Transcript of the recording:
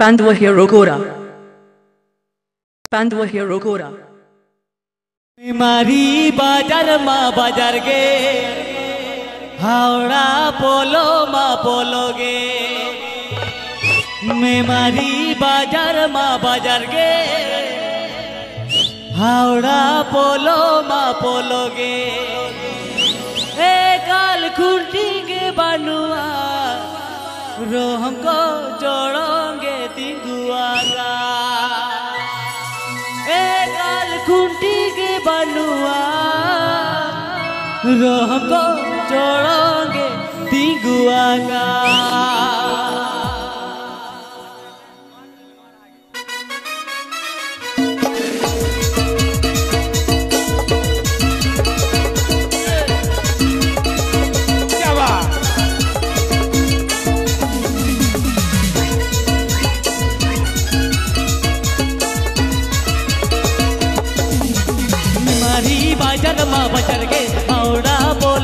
Pandwa Hirogora. Pandwa Hirogora. बीमारी बाज़ार माँ बाज़ार गे हावड़ा पोलो माँ पोलो गे मेमारी बाज़ार माँ बाज़ार गे हावड़ा पोलो माँ पोलो गे ए काल खुर्टी के बानुआ रो हमको जोड़ रोह को जोड़ोगे तिंगुआ का। बाज़ार मा बाज़ार